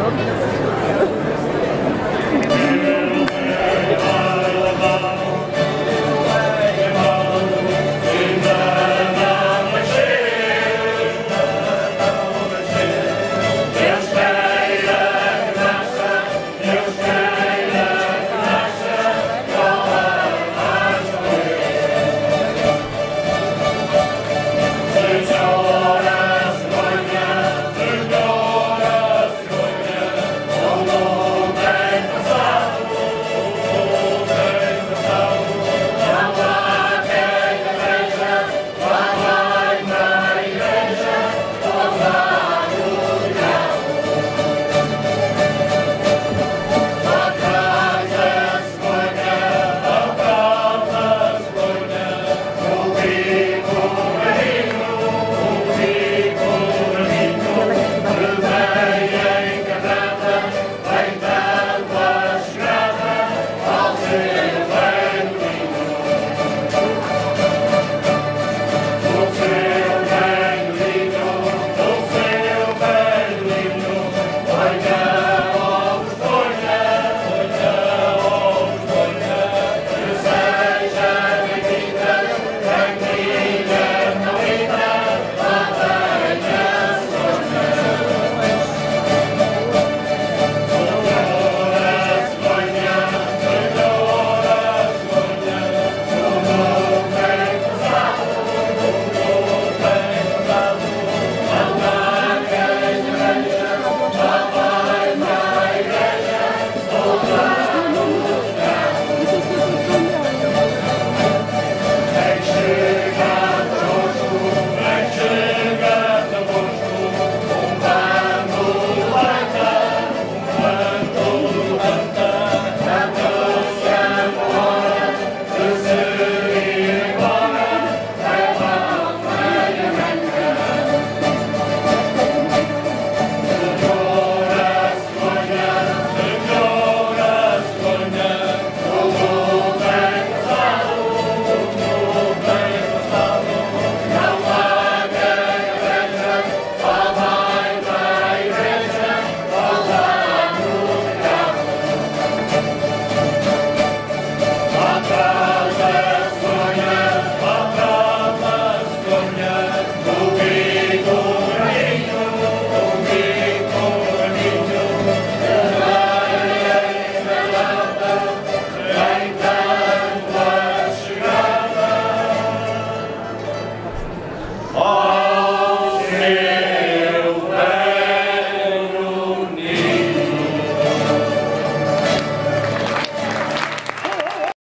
Obrigado. 아.